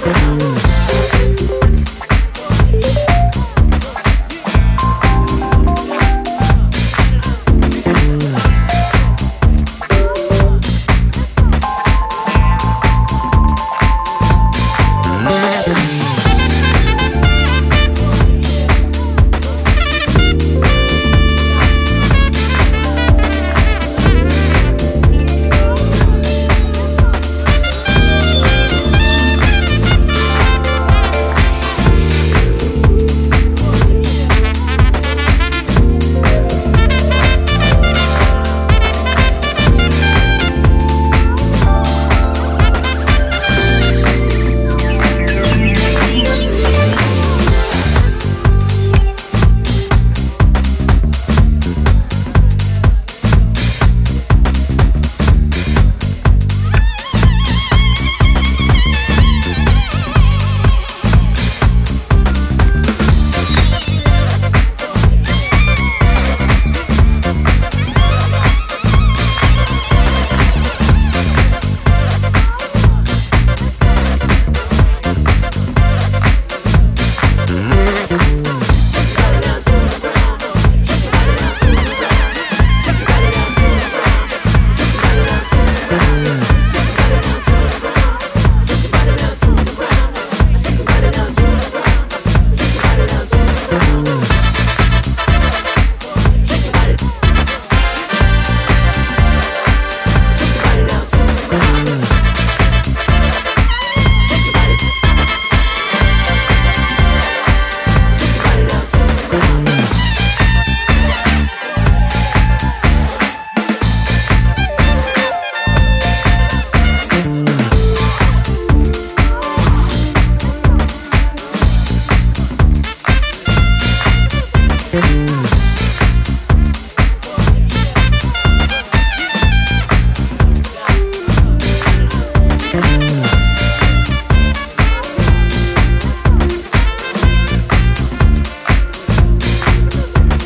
for you.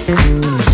Música